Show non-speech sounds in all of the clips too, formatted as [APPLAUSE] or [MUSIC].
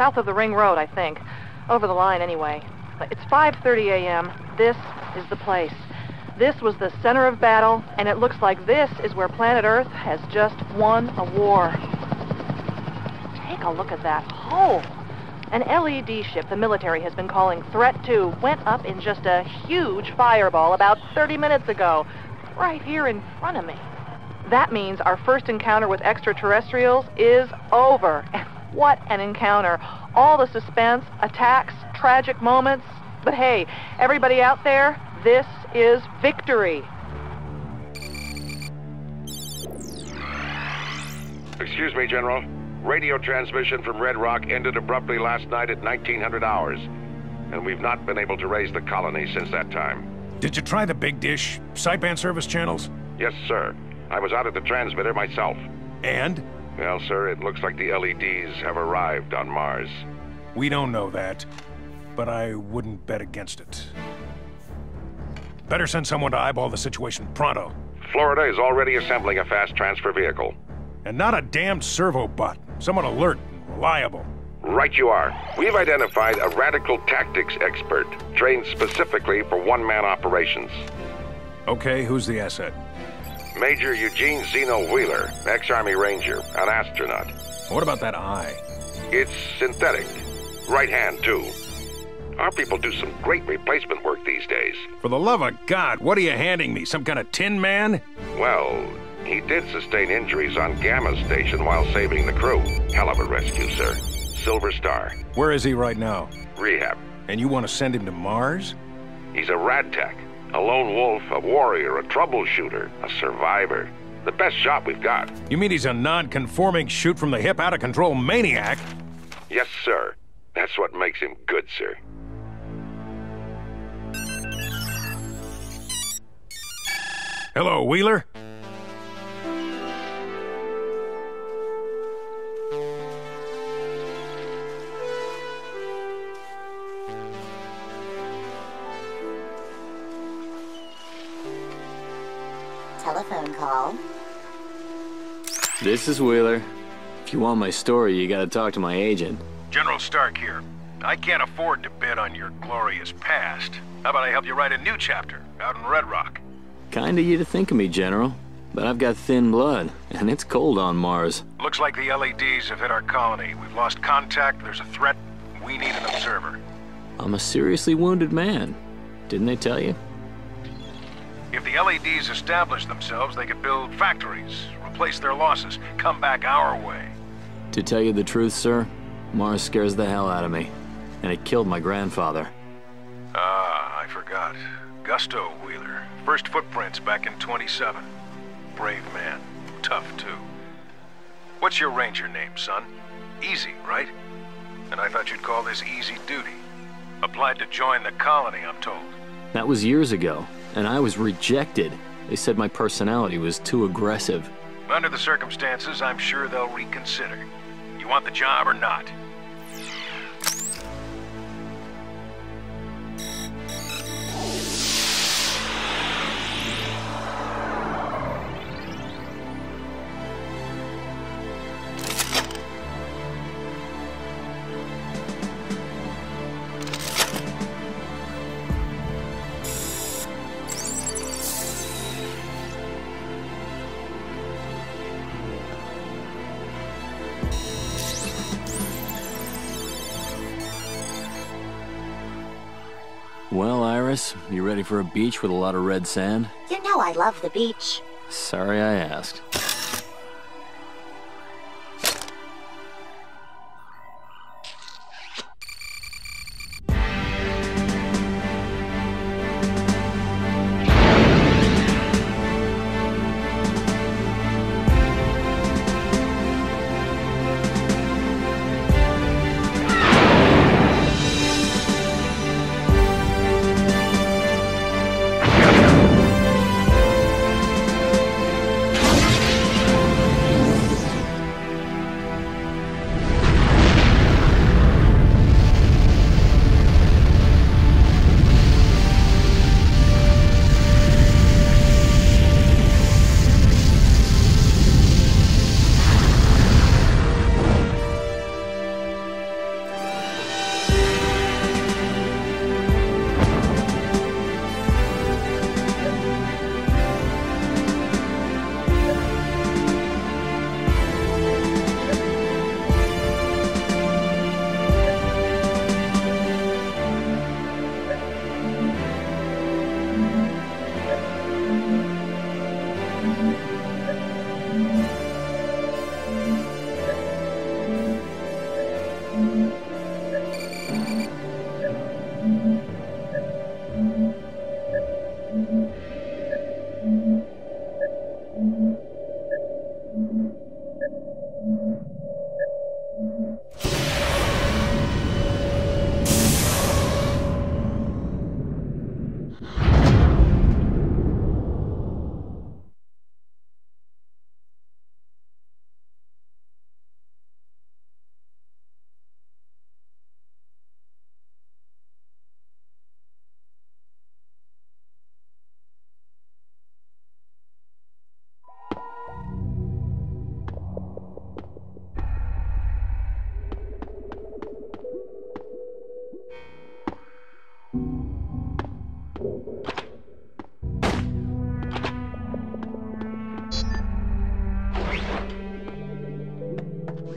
South of the Ring Road, I think. Over the line, anyway. It's 5.30 a.m. This is the place. This was the center of battle, and it looks like this is where planet Earth has just won a war. Take a look at that hole. An Lede ship the military has been calling Threat 2 went up in just a huge fireball about 30 minutes ago, right here in front of me. That means our first encounter with extraterrestrials is over. [LAUGHS] And what an encounter. All the suspense, attacks, tragic moments. But hey, everybody out there, this is victory. Excuse me, General. Radio transmission from Red Rock ended abruptly last night at 1900 hours. And we've not been able to raise the colony since that time. Did you try the big dish sideband service channels? Yes, sir. I was out at the transmitter myself. And? Well, sir, it looks like the Ledes have arrived on Mars. We don't know that, but I wouldn't bet against it. Better send someone to eyeball the situation pronto. Florida is already assembling a fast transfer vehicle. And not a damned servo bot. Someone alert and reliable. Right you are. We've identified a radical tactics expert, trained specifically for one-man operations. Okay, who's the asset? Major Eugene Zeno Wheeler, ex-Army Ranger, an astronaut. What about that eye? It's synthetic. Right hand, too. Our people do some great replacement work these days. For the love of God, what are you handing me? Some kind of tin man? Well, he did sustain injuries on Gamma Station while saving the crew. Hell of a rescue, sir. Silver Star. Where is he right now? Rehab. And you want to send him to Mars? He's a radtech. A lone wolf, a warrior, a troubleshooter, a survivor. The best shot we've got. You mean he's a non-conforming shoot from the hip out-of-control maniac? Yes, sir. That's what makes him good, sir. Hello, Wheeler? Telephone call. This is Wheeler. If you want my story, you gotta talk to my agent. General Stark here. I can't afford to bet on your glorious past. How about I help you write a new chapter out in Red Rock? Kind of you to think of me, General. But I've got thin blood, and it's cold on Mars. Looks like the Ledes have hit our colony. We've lost contact, there's a threat. We need an observer. I'm a seriously wounded man. Didn't they tell you? If the Ledes establish themselves, they could build factories, replace their losses, come back our way. To tell you the truth, sir, Mars scares the hell out of me. And it killed my grandfather. Ah, I forgot. Gusto Wheeler. First footprints back in 27. Brave man. Tough, too. What's your ranger name, son? Easy, right? And I thought you'd call this easy duty. Applied to join the colony, I'm told. That was years ago, and I was rejected. They said my personality was too aggressive. Under the circumstances, I'm sure they'll reconsider. You want the job or not? For a beach with a lot of red sand? You know I love the beach. Sorry I asked. よ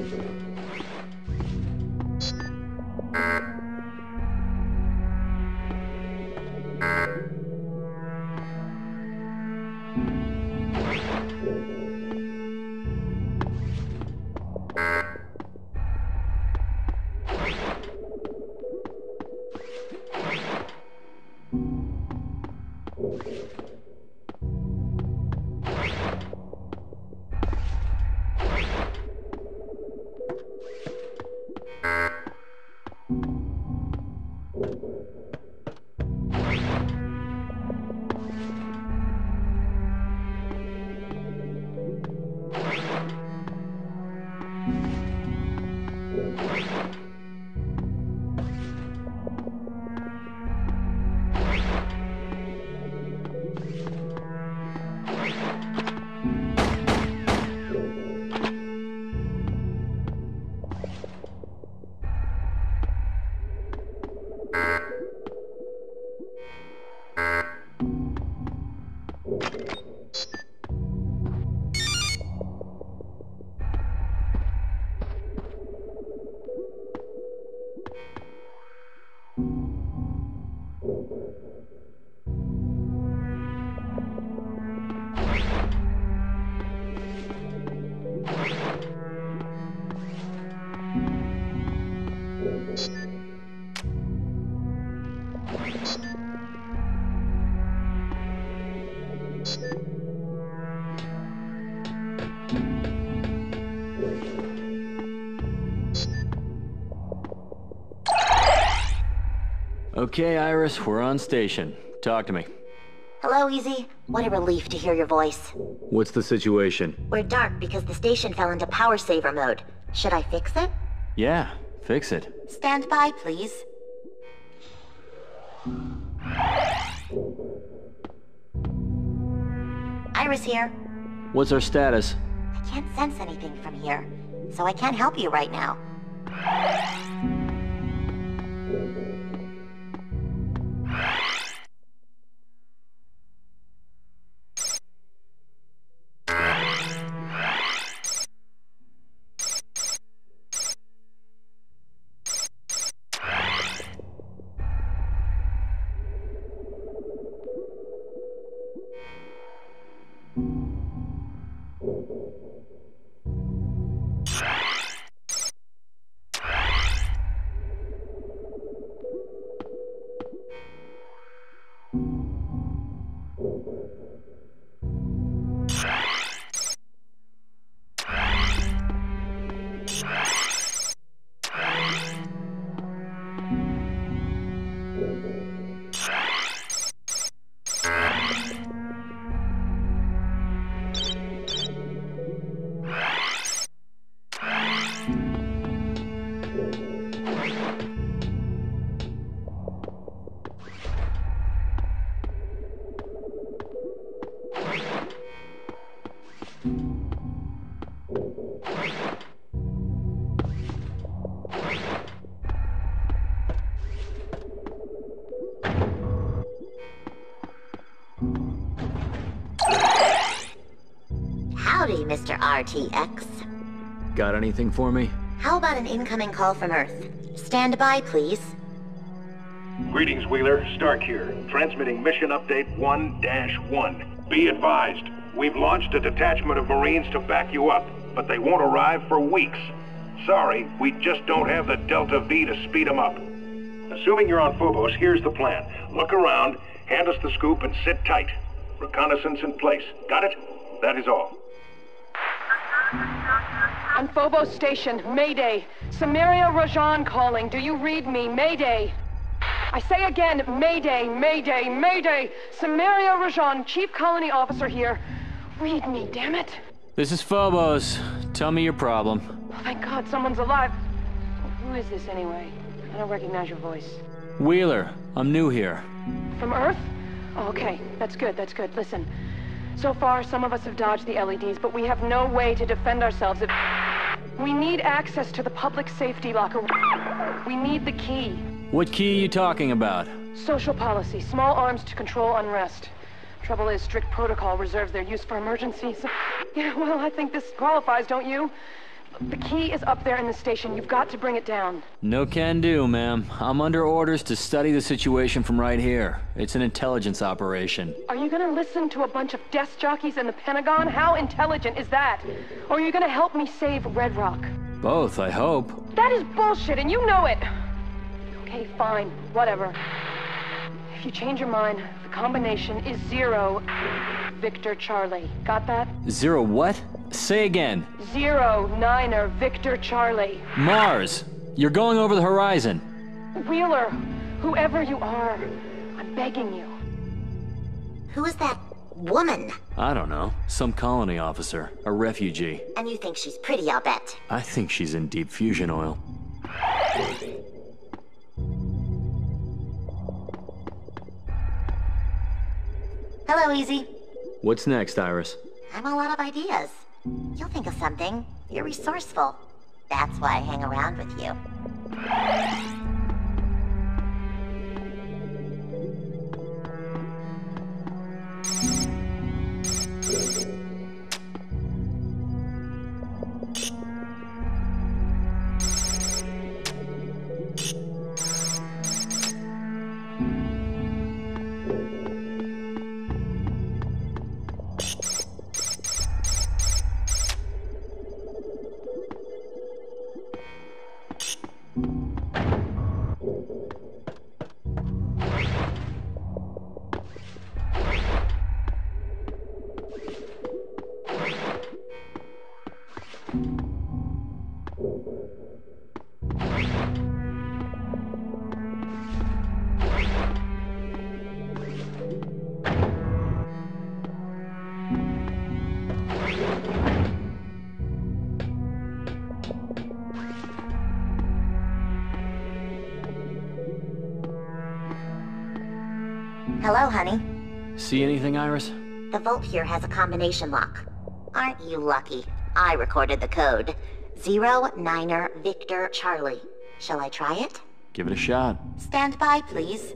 いしょ。Okay, Iris, we're on station. Talk to me. Hello, Easy. What a relief to hear your voice. What's the situation? We're dark because the station fell into power saver mode. Should I fix it? Yeah, fix it. Stand by, please. Iris here. What's our status? I can't sense anything from here, so I can't help you right now. RTX. Got anything for me? How about an incoming call from Earth? Stand by, please. Greetings, Wheeler. Stark here. Transmitting mission update 1-1. Be advised, we've launched a detachment of Marines to back you up, but they won't arrive for weeks. Sorry, we just don't have the Delta V to speed them up. Assuming you're on Phobos, here's the plan. Look around, hand us the scoop, and sit tight. Reconnaissance in place. Got it? That is all. On Phobos Station, Mayday. Samaria Rajan calling. Do you read me? Mayday. I say again, Mayday, Mayday, Mayday. Samaria Rajan, Chief Colony Officer here. Read me, damn it. This is Phobos. Tell me your problem. Oh, thank God someone's alive. Who is this anyway? I don't recognize your voice. Wheeler, I'm new here. From Earth? Oh, okay, that's good, that's good. Listen, so far some of us have dodged the Ledes, but we have no way to defend ourselves if... We need access to the public safety locker. We need the key. What key are you talking about? Social policy, small arms to control unrest. Trouble is, strict protocol reserves their use for emergencies. [LAUGHS] Yeah, well, I think this qualifies, don't you? The key is up there in the station. You've got to bring it down. No can do, ma'am. I'm under orders to study the situation from right here. It's an intelligence operation. Are you gonna listen to a bunch of desk jockeys in the Pentagon? How intelligent is that? Or are you gonna help me save Red Rock? Both, I hope. That is bullshit, and you know it! Okay, fine. Whatever. If you change your mind, the combination is zero Victor Charlie. Got that? Zero what? Say again. Zero Niner Victor Charlie. Mars! You're going over the horizon. Wheeler, whoever you are, I'm begging you. Who is that woman? I don't know. Some colony officer. A refugee. And you think she's pretty, I'll bet. I think she's in deep fusion oil. Hello, Easy. What's next, Iris? I'm a lot of ideas. You'll think of something. You're resourceful. That's why I hang around with you. Hello, honey. See anything, Iris? The vault here has a combination lock. Aren't you lucky? I recorded the code. Zero Niner Victor Charlie. Shall I try it? Give it a shot. Stand by, please.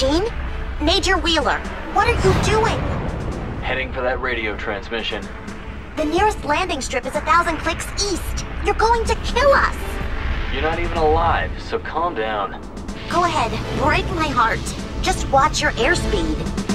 Eugene? Major Wheeler, what are you doing? Heading for that radio transmission. The nearest landing strip is a thousand clicks east. You're going to kill us. You're not even alive, so calm down. Go ahead, break my heart. Just watch your airspeed.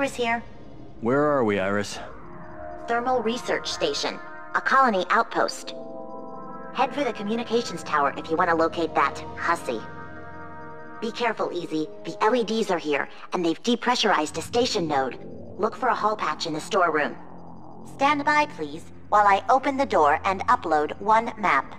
Iris here. Where are we, Iris? Thermal Research Station. A colony outpost. Head for the communications tower if you want to locate that hussy. Be careful, Easy. The Ledes are here, and they've depressurized a station node. Look for a hull patch in the storeroom. Stand by, please, while I open the door and upload one map.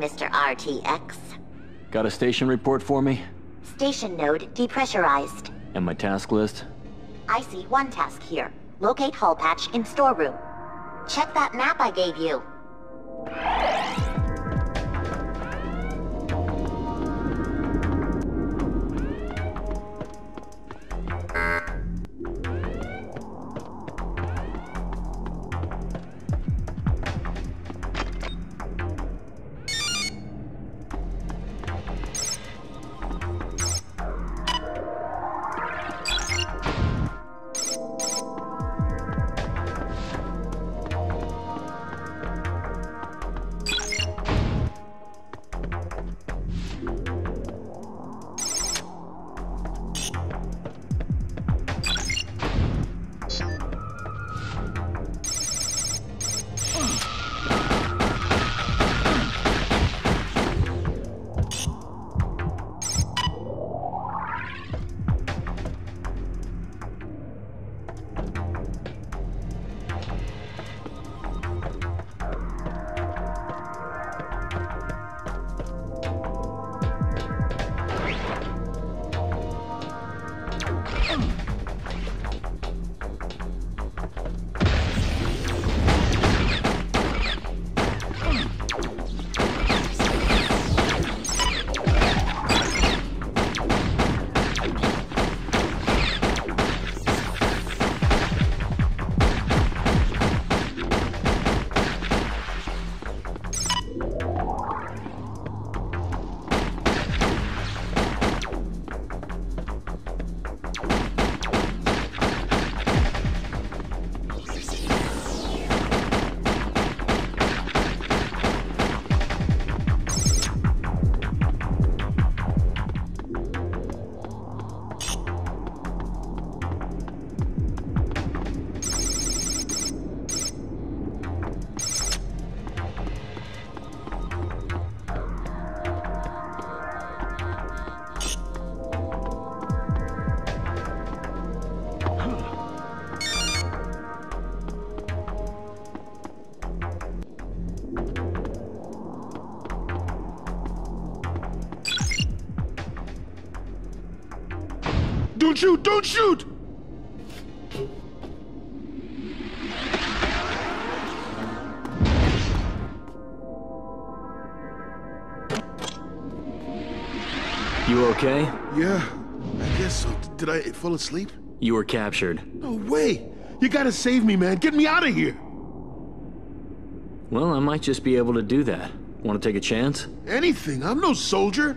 Mr. RTX. Got a station report for me? Station node depressurized. And my task list? I see one task here. Locate hull patch in storeroom. Check that map I gave you. Shoot! Don't shoot! You okay? Yeah, I guess so. Did I fall asleep? You were captured. No way! You gotta save me, man. Get me out of here! Well, I might just be able to do that. Want to take a chance? Anything. I'm no soldier.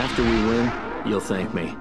After we win, you'll thank me.